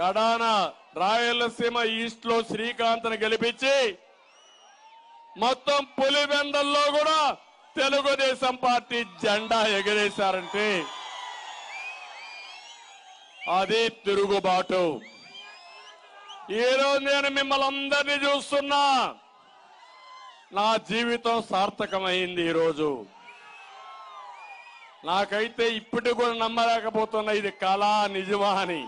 కడాన రాయలసీమ ఈస్ట్లో శ్రీకాంత్ని గెలిపించి మొత్తం పులివెందల్లో కూడా తెలుగుదేశం పార్టీ జెండా ఎగరేశారంటే అది తిరుగుబాటు. ఈరోజు నేను మిమ్మల్ని అందరినీ చూస్తున్నా. నా జీవితం సార్థకమైంది ఈరోజు. నాకైతే ఇప్పటికి కూడా నమ్మలేకపోతున్నా ఇది కళా నిజమా అని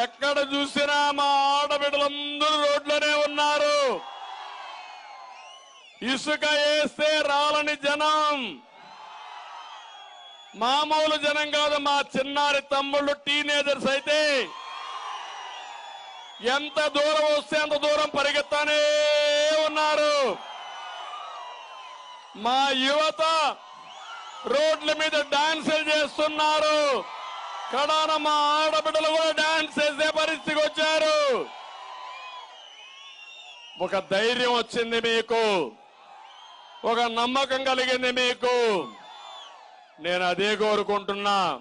ఎక్కడ చూసినా మా ఆడబిడ్డలందరూ రోడ్లోనే ఉన్నారు. ఇసుక వేస్తే రాలని జనం. మామూలు జనం కాదు మా చిన్నారి తమ్ముళ్ళు టీనేజర్స్ అయితే ఎంత దూరం వస్తే అంత దూరం పరిగెత్తానే ఉన్నారు. మా యువత రోడ్ల మీద డాన్సులు చేస్తున్నారు. కడాన మా ఆడబిడ్డలు కూడా డాన్స్ చేసే పరిస్థితికి వచ్చారు. ఒక ధైర్యం వచ్చింది మీకు. ఒక నమ్మకం కలిగింది మీకు. నేను అదే కోరుకుంటున్నా.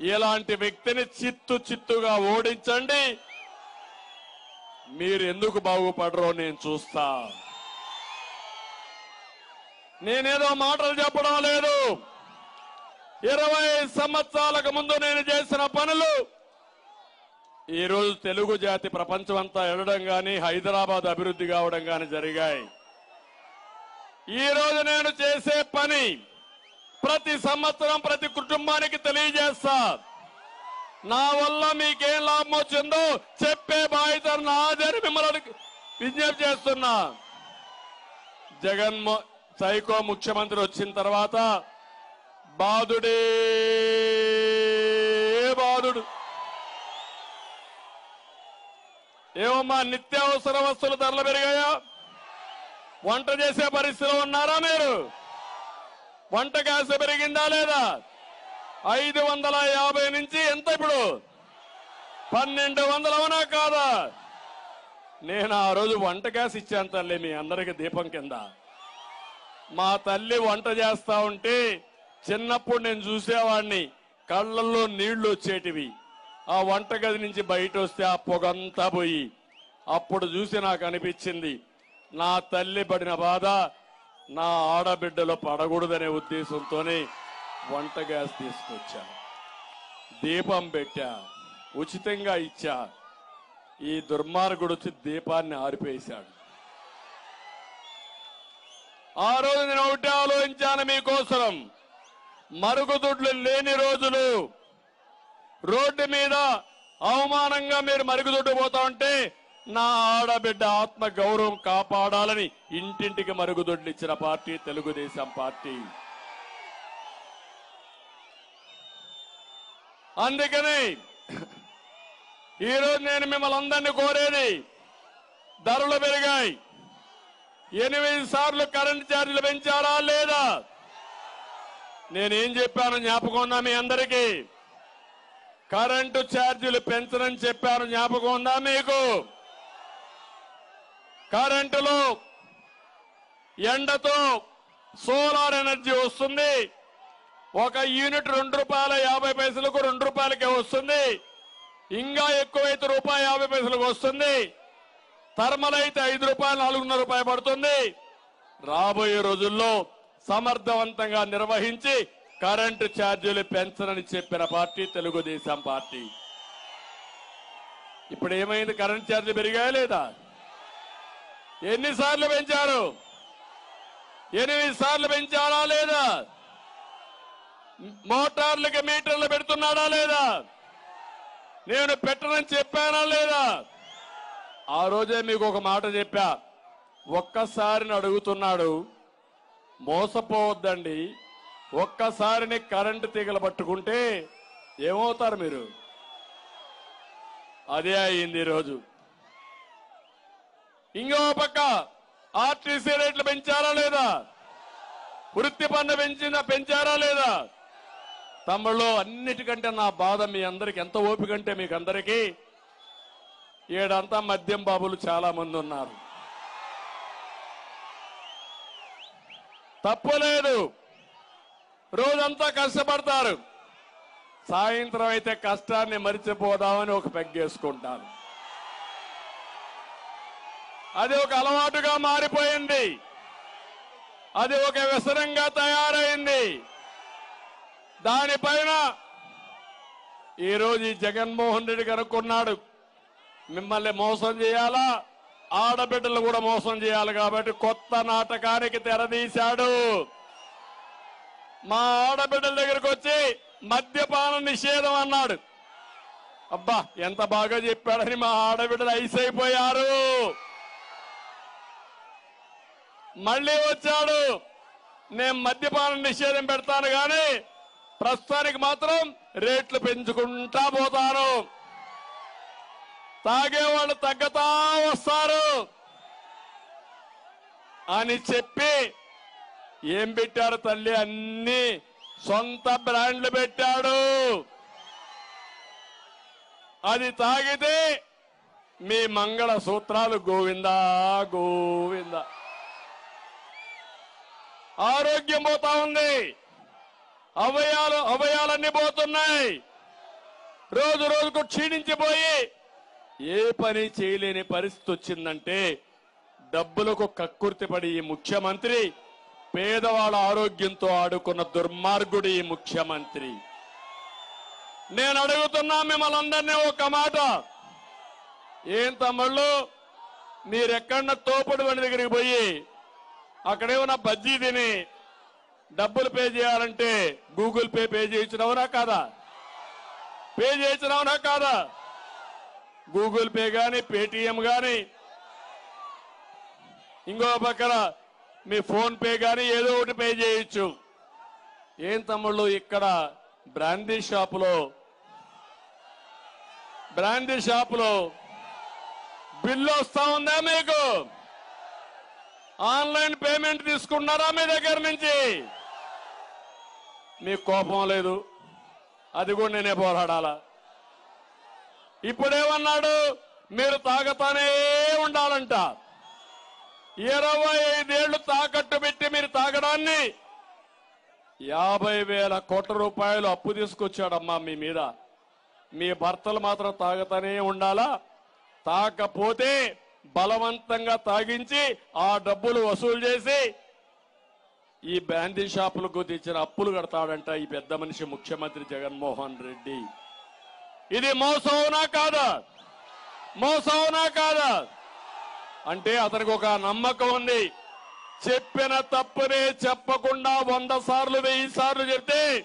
ఇలాంటి వ్యక్తిని చిత్తు చిత్తుగా ఓడించండి. మీరు ఎందుకు బాగుపడరో నేను చూస్తా. నేనేదో మాటలు చెప్పడం లేదు. ఇరవై సంవత్సరాలకు ముందు నేను చేసిన పనులు ఈరోజు తెలుగు జాతి ప్రపంచమంతా వెళ్ళడం కానీ హైదరాబాద్ అభివృద్ధి కావడం కానీ జరిగాయి. ఈ రోజు నేను చేసే పని ప్రతి సంవత్సరం ప్రతి కుటుంబానికి తెలియజేస్తా. నా వల్ల మీకేం లాభం వచ్చిందో చెప్పే బాధ్యత నాదని మిమ్మల్ని విజ్ఞప్తి చేస్తున్నా. జగన్మో సైకో ముఖ్యమంత్రి వచ్చిన తర్వాత బాధుడే బాధుడు ఏమమ్మా నిత్యావసర వస్తువులు ధరలు పెరిగాయా? వంట చేసే పరిస్థితిలో ఉన్నారా మీరు? వంట గ్యాస్ పెరిగిందా లేదా? ఐదు వందల యాభై నుంచి ఎంత ఇప్పుడు? పన్నెండు వందలు అవునా కాదా? నేను ఆ రోజు వంట గ్యాస్ ఇచ్చాను తల్లి మీ అందరికి దీపం కింద. మా తల్లి వంట చేస్తా ఉంటే చిన్నప్పుడు నేను చూసేవాడిని. కళ్ళల్లో నీళ్ళు వచ్చేటివి. ఆ వంటగది నుంచి బయట వస్తే ఆ పొగంతా పోయి. అప్పుడు చూసి నాకు అనిపించింది నా తల్లి పడిన బాధ నా ఆడబిడ్డలో పడకూడదనే ఉద్దేశంతోనే వంట గ్యాస్ తీసుకొచ్చా. దీపం పెట్టా ఉచితంగా ఇచ్చా. ఈ దుర్మార్గుడు వచ్చి దీపాన్ని ఆరిపేశాడు. ఆ రోజు నేను ఒకటే ఆలోచించాను మీకోసం మరుగుదొడ్లు లేని రోజులు. రోడ్డు మీద అవమానంగా మీరు మరుగుదొడ్డు పోతా ఉంటే నా ఆడబిడ్డ ఆత్మ గౌరవం కాపాడాలని ఇంటింటికి మరుగుదొడ్లు ఇచ్చిన పార్టీ తెలుగుదేశం పార్టీ. అందుకని ఈరోజు నేను మిమ్మల్ని అందరినీ కోరేది ధరలు పెరిగాయి. ఎనిమిది సార్లు కరెంట్ ఛార్జీలు పెంచారా లేదా? నేనేం చెప్పాను జ్ఞాపకం ఉందా మీ అందరికీ? కరెంటు ఛార్జీలు పెంచనని చెప్పాను జ్ఞాపకం ఉందా మీకు? కరెంటులో ఎండతో సోలార్ ఎనర్జీ వస్తుంది. ఒక యూనిట్ రెండు రూపాయల యాభై పైసలకు రెండు రూపాయలకే వస్తుంది. ఇంకా ఎక్కువైతే రూపాయి యాభై పైసలకు వస్తుంది. థర్మల్ అయితే ఐదు రూపాయలు నాలుగున్నర రూపాయలు పడుతుంది. రాబోయే రోజుల్లో సమర్థవంతంగా నిర్వహించి కరెంటు ఛార్జీలు పెంచనని చెప్పిన పార్టీ తెలుగుదేశం పార్టీ. ఇప్పుడు ఏమైంది? కరెంట్ ఛార్జీలు పెరిగాయా లేదా? ఎన్నిసార్లు పెంచారు? ఎనిమిది సార్లు పెంచారా లేదా? మోటార్లకి మీటర్లు పెడుతున్నాడా లేదా? నేను పెట్టనని చెప్పానా లేదా? ఆ రోజే మీకు ఒక మాట చెప్పా. ఒక్కసారిని అడుగుతున్నాడు మోసపోవద్దండి. ఒక్కసారిని కరెంటు తీగలు పట్టుకుంటే ఏమవుతారు మీరు? అదే అయింది ఈరోజు ఇంకో పక్క ఆర్టీసీ రేట్లు పెంచారా లేదా? వృత్తి పన్ను పెంచిందా పెంచారా లేదా? తమ్ముళ్ళు అన్నిటికంటే నా బాధ మీ అందరికి ఎంత ఓపిక అంటే మీకు అందరికీ ఈడంతా మద్యం బాబులు చాలా మంది ఉన్నారు. తప్పులేదు. రోజంతా కష్టపడతారు. సాయంత్రం అయితే కష్టాన్ని మరిచిపోదామని ఒక పెగ్గేసుకుంటాను అది ఒక అలవాటుగా మారిపోయింది. అది ఒక వ్యసనంగా తయారైంది. దానిపైన ఈరోజు ఈ జగన్మోహన్ రెడ్డి కనుక్కున్నాడు మిమ్మల్ని మోసం చేయాలా? ఆడబిడ్డలు కూడా మోసం చేయాలి కాబట్టి కొత్త నాటకానికి తెరదీశాడు. మా ఆడబిడ్డల దగ్గరకు వచ్చి మద్యపాన నిషేధం అన్నాడు. అబ్బా ఎంత బాగా చెప్పాడని మా ఆడబిడ్డలు ఐసైపోయారు మళ్ళీ వచ్చాడు. నేను మద్యపాన నిషేధం పెడతాను కానీ ప్రస్తుతానికి మాత్రం రేట్లు పెంచుకుంటా పోతాను. తాగేవాళ్ళు తగ్గతా వస్తారు అని చెప్పి ఏం పెట్టారు తల్లి? అన్ని సొంత బ్రాండ్లు పెట్టాడు. అది తాగితే మీ మంగళ సూత్రాలు గోవిందా గోవిందా. ఆరోగ్యం పోతా ఉంది. అవయాలు అవయాలన్నీ పోతున్నాయి. రోజు రోజుకు క్షీణించిపోయి ఏ పని చేయలేని పరిస్థితి వచ్చిందంటే డబ్బులకు కక్కుర్తిపడి ఈ ముఖ్యమంత్రి పేదవాళ్ళ ఆరోగ్యంతో ఆడుకున్న దుర్మార్గుడు ఈ ముఖ్యమంత్రి. నేను అడుగుతున్నా మిమ్మల్ని అందరినీ ఒక మాట. ఏం తమ్ముళ్ళు మీరెక్కడన్నా తోపుడు బండి దగ్గరికి పోయి అక్కడేమన్నా బజ్జీ తిని డబ్బులు పే చేయాలంటే గూగుల్ పే పే చేయించినవునా కాదా? పే చేయించినవునా కాదా? గూగుల్ పే కానీ పేటిఎం కానీ ఇంకో పక్కన మీ ఫోన్ పే కానీ ఏదో ఒకటి పే చేయొచ్చు. ఏం తమ్ముళ్ళు ఇక్కడ బ్రాందీ షాపులో? బ్రాందీ షాపులో బిల్లు వస్తా ఉందా మీకు? ఆన్లైన్ పేమెంట్ తీసుకున్నారా మీ దగ్గర నుంచి? మీకు కోపం లేదు. అది కూడా నేనే పోరాడాలా? ఇప్పుడేమన్నాడు? మీరు తాగతానే ఉండాలంట. ఇరవై ఐదేళ్ళు తాకట్టు పెట్టి మీరు తాగడాన్ని యాభై వేల కోట్ల రూపాయలు అప్పు తీసుకొచ్చాడమ్మా మీ మీద. మీ భర్తలు మాత్రం తాగుతానే ఉండాలా? తాకపోతే బలవంతంగా తాగించి ఆ డబ్బులు వసూలు చేసి ఈ బ్యాండీ షాపులకు తెచ్చిన అప్పులు కడతాడంట ఈ పెద్ద మనిషి ముఖ్యమంత్రి జగన్మోహన్ రెడ్డి. ఇది మోసవునా కాదా? మోసవునా కాదా? అంటే అతనికి ఒక నమ్మకం ఉంది. చెప్పిన తప్పునే చెప్పకుండా వంద సార్లు వెయ్యి సార్లు చెప్తే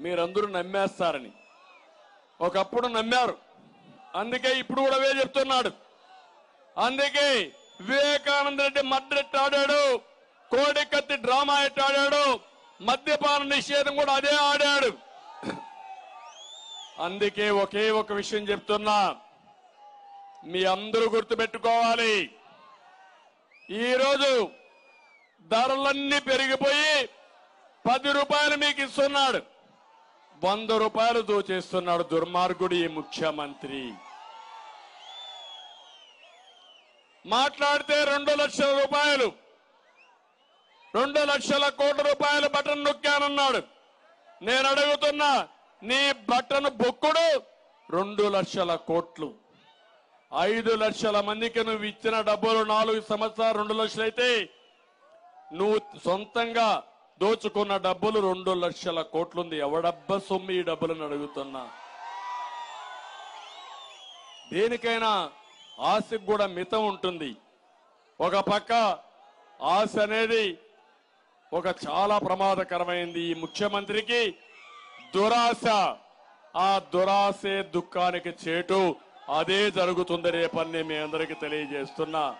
మీరందరూ నమ్మేస్తారని. ఒకప్పుడు నమ్మారు. అందుకే ఇప్పుడు కూడా వే చెప్తున్నాడు. అందుకే వివేకానంద రెడ్డి మడ్రెట్ ఆడాడు. కోడికత్తి డ్రామా ఎట్టాడాడు మద్యపాన నిషేధం కూడా అదే ఆడాడు. అందుకే ఒకే ఒక విషయం చెప్తున్నా. మీ అందరూ గుర్తుపెట్టుకోవాలి. ఈరోజు ధరలన్నీ పెరిగిపోయి పది రూపాయలు మీకు ఇస్తున్నాడు. వంద రూపాయలు దోచేస్తున్నాడు దుర్మార్గుడు ఈ ముఖ్యమంత్రి. మాట్లాడితే రెండు లక్షల రూపాయలు. రెండు లక్షల కోట్ల రూపాయలు బటన్ నొక్కానన్నాడు. నేను అడుగుతున్నా నీ బట్టను బొక్కుడు. రెండు లక్షల కోట్లు. ఐదు లక్షల మందికి నువ్వు ఇచ్చిన డబ్బులు నాలుగు సంవత్సరాలు రెండు లక్షలు అయితే నువ్వు సొంతంగా దోచుకున్న డబ్బులు రెండు లక్షల కోట్లుంది. ఎవడబ్బ సొమ్ము ఈ డబ్బులను అడుగుతున్నా? దేనికైనా ఆశకు కూడా మితం ఉంటుంది. ఒక పక్క ఆశ అనేది ఒక చాలా ప్రమాదకరమైంది. ఈ ముఖ్యమంత్రికి దురాశ. ఆ దురాశే దుఃఖానికి చేటు. అదే జరుగుతుంది రేపని మీ అందరికి తెలియజేస్తున్నా.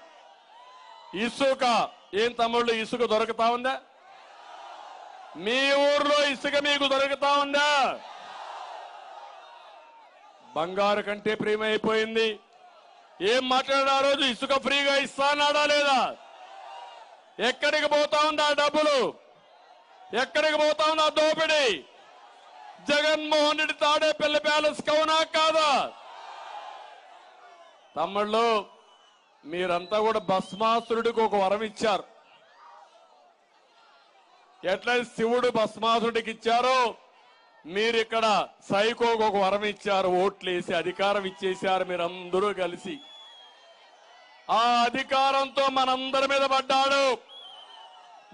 ఇసుక ఏం తమ్ముళ్ళు ఇసుక దొరుకుతా ఉందా? మీ ఊర్లో ఇసుక మీకు దొరుకుతా ఉందా? బంగారు కంటే ప్రియమైపోయింది ఏం మాట్లాడా రోజు? ఇసుక ఫ్రీగా ఇస్తానాడా లేదా? ఎక్కడికి పోతా ఉందా డబ్బులు? ఎక్కడికి పోతా ఉందా దోపిడీ? జగన్మోహన్ రెడ్డి తాడేపల్లి ప్యాలెస్ కవునా కాదా? తమ్ముళ్ళు మీరంతా కూడా భస్మాసురుడికి ఒక వరం ఇచ్చారు. ఎట్లయితే శివుడు భస్మాసుడికి ఇచ్చారో మీరు ఇక్కడ సైకోకు ఒక వరం ఇచ్చారు ఓట్లేసి అధికారం ఇచ్చేశారు మీరందరూ కలిసి. ఆ అధికారంతో మనందరి మీద పడ్డాడు.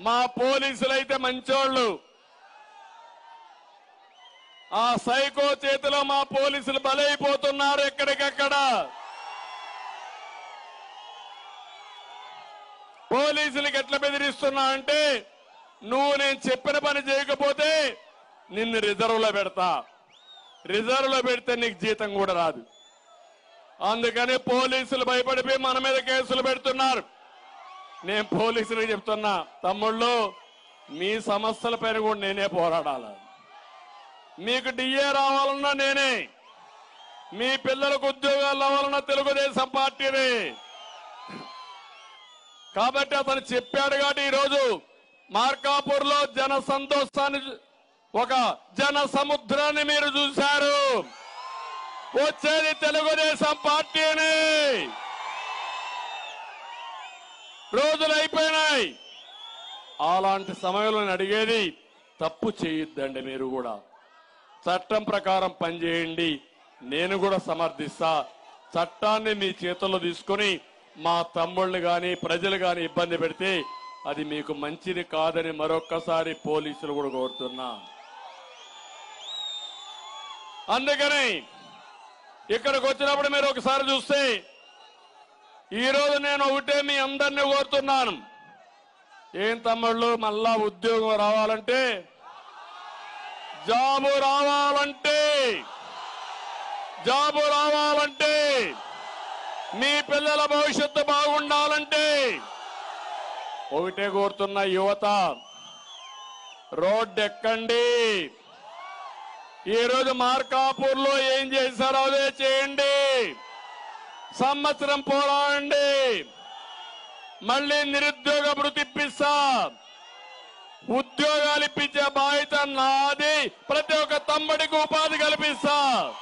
మా పోలీసులు అయితే మంచోళ్ళు. ఆ సైకో చేతిలో మా పోలీసులు బలైపోతున్నారు ఎక్కడికక్కడ. పోలీసులకి ఎట్లా బెదిరిస్తున్నా అంటే నువ్వు నేను చెప్పిన పని చేయకపోతే నిన్ను రిజర్వ్లో పెడతా. రిజర్వ్లో పెడితే నీకు జీతం కూడా రాదు. అందుకని పోలీసులు భయపడిపోయి మన మీద కేసులు పెడుతున్నారు. నేను పోలీసులకు చెప్తున్నా తమ్ముళ్ళు మీ సమస్యల పైన కూడా నేనే పోరాడాలి. మీకు డిఏ రావాలన్నా నేనే. మీ పిల్లలకు ఉద్యోగాలు రావాలన్నా తెలుగుదేశం పార్టీనే. కాబట్టి అతను చెప్పాడు కాబట్టి ఈరోజు మార్కాపూర్లో జన సంతోషాన్ని ఒక జన సముద్రాన్ని మీరు చూశారు. వచ్చేది తెలుగుదేశం పార్టీని. రోజులు అయిపోయినాయి. అలాంటి సమయంలో నేను అడిగేది తప్పు చేయొద్దండి మీరు కూడా. చట్టం ప్రకారం పనిచేయండి. నేను కూడా సమర్థిస్తా. చట్టాన్ని మీ చేతుల్లో తీసుకొని మా తమ్ముళ్ళు కానీ ప్రజలు కానీ ఇబ్బంది పెడితే అది మీకు మంచిది కాదని మరొక్కసారి పోలీసులు కూడా కోరుతున్నా. అందుకని ఇక్కడికి వచ్చినప్పుడు మీరు ఒకసారి చూస్తే ఈరోజు నేను ఒకటే మీ అందరినీ కోరుతున్నాను. ఏం తమ్ముళ్ళు మళ్ళా ఉద్యోగం రావాలంటే జాబు రావాలంటే జాబు రావాలంటే మీ పిల్లల భవిష్యత్తు బాగుండాలంటే ఒకటే కోరుతున్న యువత రోడ్డు ఎక్కండి ఈ రోజు మార్కాపూర్లో ఏం చేశారో అదే చేయండి. సంవత్సరం పోరాడండి. మళ్ళీ నిరుద్యోగ భృతి ఉద్యోగాలు ఇప్పించే బాధ్యత నాది. ప్రతి ఒక్క తమ్ముడికి ఉపాధి కల్పిస్తా.